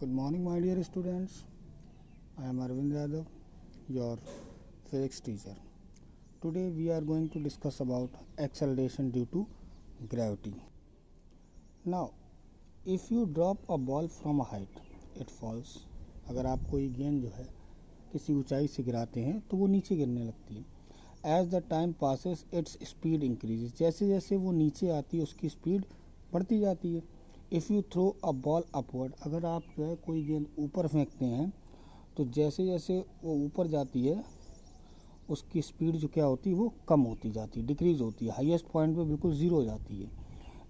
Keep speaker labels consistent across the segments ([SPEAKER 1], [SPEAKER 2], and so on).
[SPEAKER 1] Good morning my dear students I am Arvind Yadav your physics teacher today we are going to discuss about acceleration due to gravity now if you drop a ball from a height it falls अगर आप कोई गेंद जो है, किसी ऊंचाई से गिराते हैं तो वो नीचे गिरने लगती है। As the time passes its speed increase जैसे जैसे वो नीचे आती है, उसकी स्पीड बढ़ती जाती है। If you throw a ball upward अगर आप जो है कोई गेंद ऊपर फेंकते हैं तो जैसे जैसे वो ऊपर जाती है, उसकी स्पीड जो क्या होती है, वो कम होती जाती है डिक्रीज होती है हाईएस्ट पॉइंट पे बिल्कुल ज़ीरो हो जाती है।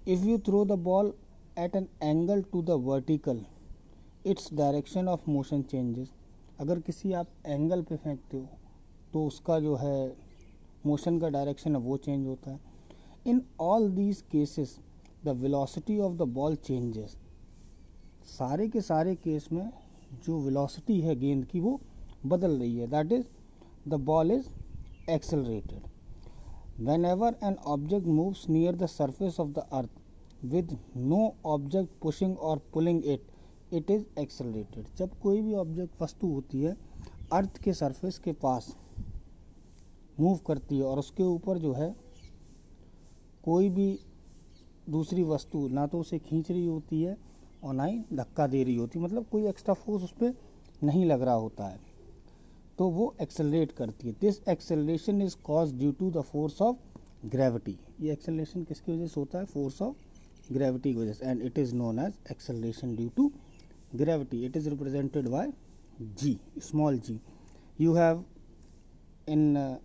[SPEAKER 1] If you throw the ball at an angle to the vertical its direction of motion changes अगर किसी आप एंगल पे फेंकते हो तो उसका जो है मोशन का डायरेक्शन है, वो चेंज होता है। In all these cases the velocity of the ball changes सारे के सारे केस में जो वेलोसिटी है गेंद की, वो बदल रही है। That is the ball is accelerated whenever an object moves near the surface of the earth with no object pushing or pulling it it is accelerated जब कोई भी ऑब्जेक्ट वस्तु होती है अर्थ के सरफेस के पास मूव करती है और उसके ऊपर जो है कोई भी दूसरी वस्तु ना तो उसे खींच रही होती है और ना ही धक्का दे रही होती मतलब कोई एक्स्ट्रा फोर्स उस पर नहीं लग रहा होता है। तो वो एक्सेलरेट करती है। This acceleration is cause due to the force of gravity ये एक्सेलरेशन किसकी वजह से होता है? फोर्स ऑफ़ ग्रेविटी की वजह से। And it is known as acceleration due to gravity it is represented by g small g have in uh,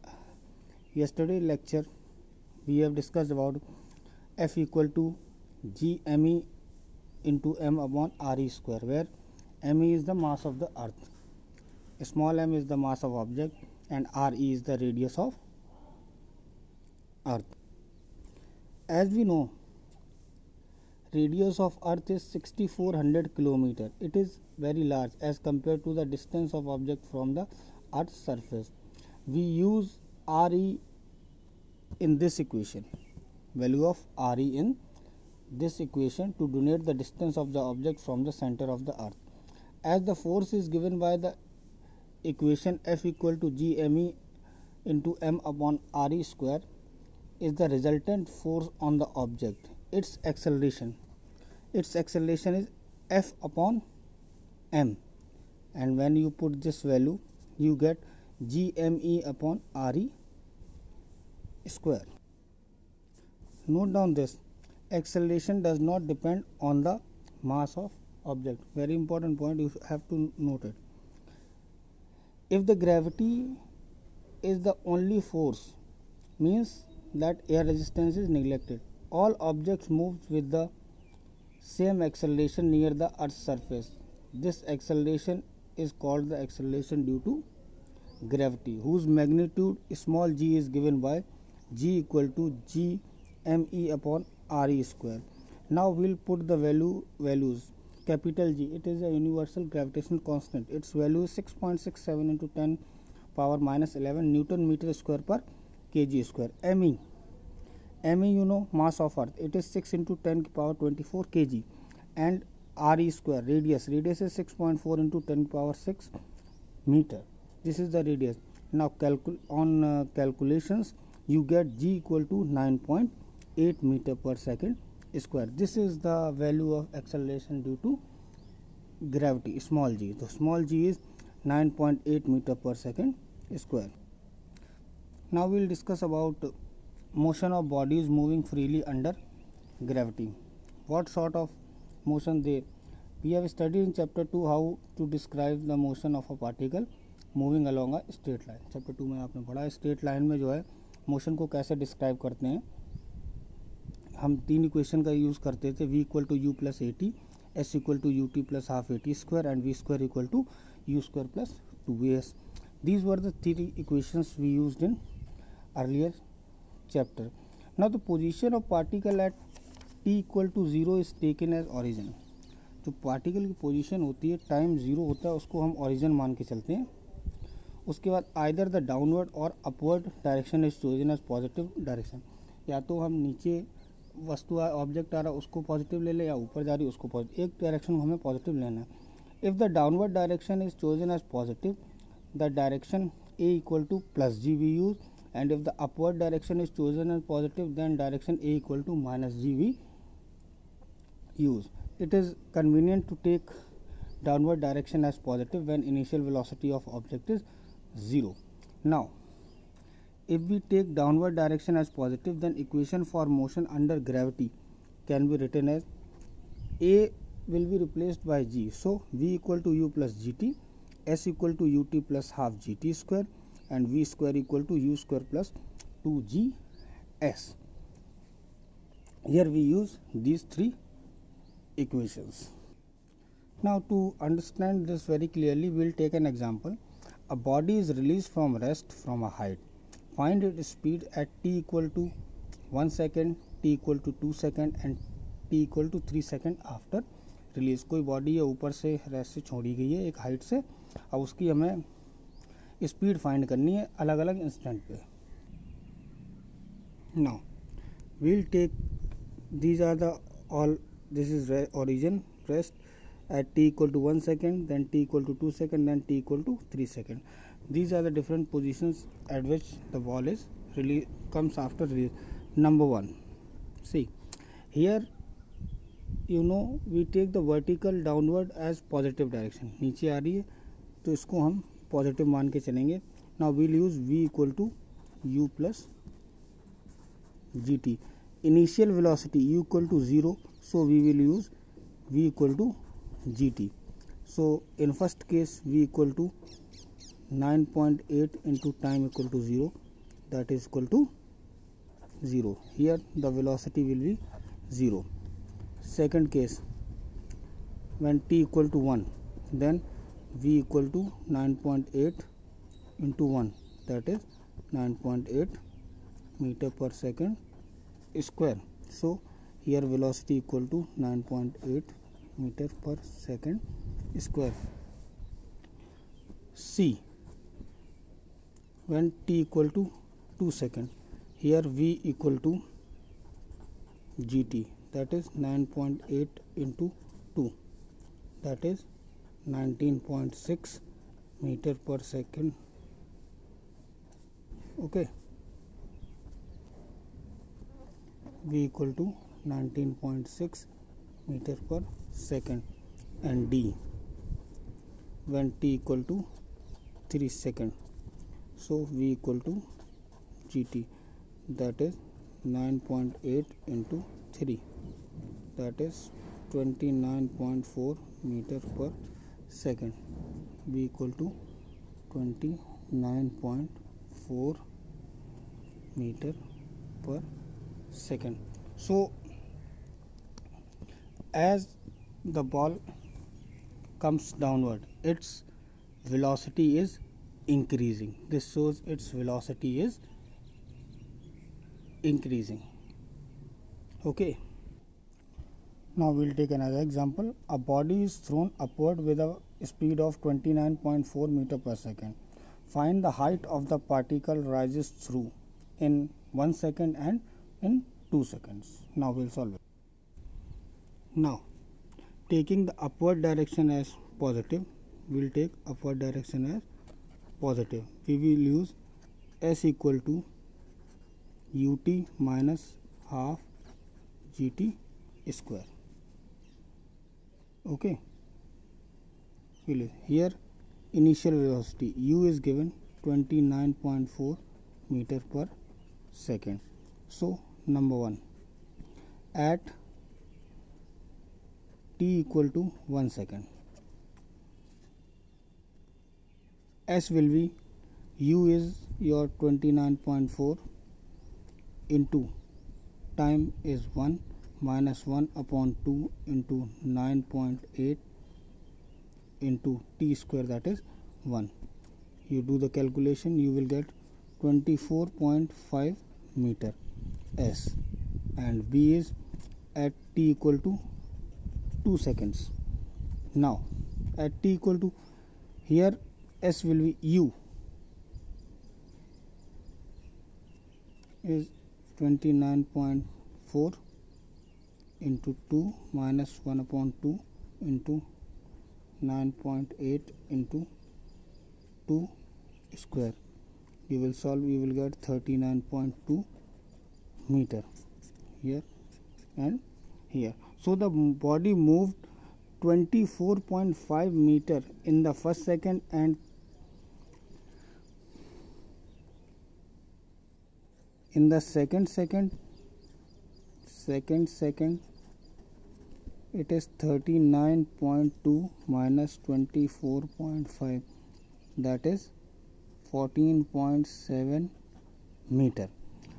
[SPEAKER 1] yesterday lecture we have discussed about f equal to g m e into m upon re square where me is the mass of the earth. Small m is the mass of object and re is the radius of earth. As we know radius of earth is 6400 kilometer. It is very large as compared to the distance of object from the earth's surface. We use re in this equation value of re in this equation to denote the distance of the object from the center of the earth. As the force is given by the equation f equal to gme into m upon re square is the resultant force on the object. Its acceleration its acceleration is f upon m. And when you put this value you get gme upon re square note down this. Acceleration does not depend on the mass of object. Very important point you have to note it. If the gravity is the only force means that air resistance is neglected. All objects move with the same acceleration near the earth's surface. This acceleration is called the acceleration due to gravity whose magnitude small g is given by g equal to g me upon re square. Now we'll put the value values. Capital g it is a universal gravitational constant. Its value is 6.67 into 10 power minus 11 newton meter square per kg square. Me me you know mass of earth. It is 6 into 10 power 24 kg. And re square radius. Radius is 6.4 into 10 power 6 meter. This is the radius. Now calcul on uh, calculations you get g equal to 9.8 meter per second square this is the value of acceleration due to gravity small g so small g is 9.8 meter per second square now we'll discuss about motion of bodies moving freely under gravity what sort of motion they we have studied in chapter 2 how to describe the motion of a particle moving along a straight line chapter two में आपने पढ़ा straight line में जो है motion को कैसे describe करते हैं हम तीन इक्वेशन का यूज़ करते थे v equal to u plus a t s equal to u t plus half a t square and v square equal to u square plus two v s these were the three equations we use in earlier chapter. Now the position of particle at t equal to zero is taken as origin जो particle की position होती है time zero होता है, उसको हम origin मान के चलते हैं। उसके बाद either the downward or upward direction is chosen as positive direction या तो हम नीचे वस्तु आ ऑब्जेक्ट आ रहा है उसको पॉजिटिव ले लें या ऊपर जा रही है उसको पॉजिटिव एक डायरेक्शन हमें पॉजिटिव लेना है। If the downward direction is chosen as positive the direction a equal to plus g we use and if the upward direction is chosen as positive then direction a equal to minus g we use it is convenient to take downward direction as positive when initial velocity of object is zero now if we take downward direction as positive then equation for motion under gravity can be written as a will be replaced by g. So v equal to u plus gt s equal to ut plus half gt square and v square equal to u square plus 2gs here we use these three equations. Now to understand this very clearly we will take an example. A body is released from rest from a height find its speed at t equal to 1 second t equal to 2 second and t equal to 3 second after release कोई body है ऊपर से rest से छोड़ी गई है एक height से अब उसकी हमें स्पीड फाइंड करनी है अलग अलग इंस्टेंट पे now we'll take these are the all this is origin rest at t equal to 1 second then t equal to 2 second then t equal to 3 second these are the different positions at which the ball is really comes after release number 1 see here you know we take the vertical downward as positive direction नीचे आ रही है तो इसको हम positive मान के चलेंगे now we'll use v equal to u g t initial velocity u equal to 0 so we will use v equal to gt so in first case v equal to 9.8 into time equal to 0 that is equal to 0 here the velocity will be 0 second case when t equal to 1 then v equal to 9.8 into 1 that is 9.8 meter per second square. So here velocity equal to 9.8 meter per second square. C when t equal to 2 second. Here v equal to gt. That is 9.8 into 2 that is 19.6 meter per second. Okay. V equal to 19.6 meter per second. And d when t equal to 3 second so v equal to gt that is 9.8 into 3 that is 29.4 meter per second. V equal to 29.4 meter per second. So as the ball comes downward its velocity is increasing. This shows its velocity is increasing. Okay. Now we'll take another example. A body is thrown upward with a speed of 29.4 meter per second. Find the height of the particle rises through in 1 second and in 2 seconds. Now we'll solve it. Now taking the upward direction as positive we will take upward direction as positive. We will use s equal to ut minus half gt square. Okay. Will here initial velocity. U is given 29.4 meter per second. So number 1 at t equal to 1 second s will be u is your 29.4 into time is 1 minus 1 upon 2 into 9.8 into t square that is 1 you do the calculation you will get 24.5 meter s. And b is at t equal to 2 seconds. Now at t equal to here s will be u. Is 29.4 into 2 minus 1 upon 2 into 9.8 into 2 square. You will solve you will get 39.2 meter here and here. So the body moved 24.5 meter in the first second and in the second second second second it is 39.2 minus 24.5 that is 14.7 meter.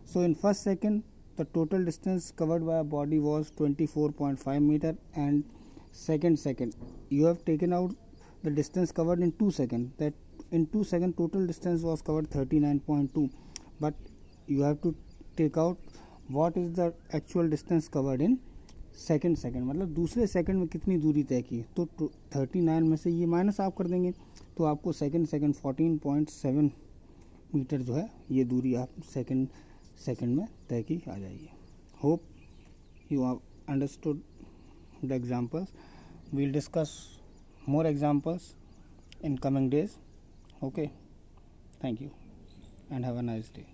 [SPEAKER 1] So in first second the total distance covered by a body was 24.5 meter and second second you have taken out the distance covered in 2 seconds that in 2 second total distance was covered 39.2 but you have to take out what is the actual distance covered in second second मतलब दूसरे second में कितनी दूरी तय की? तो thirty nine में से ये माइनस आप कर देंगे। तो आपको second second fourteen point seven metre जो है, ये दूरी आप सेकंड सेकंड में तय की आ जाएगी। Hope you have understood the examples we'll discuss more examples in coming days okay thank you and have a nice day.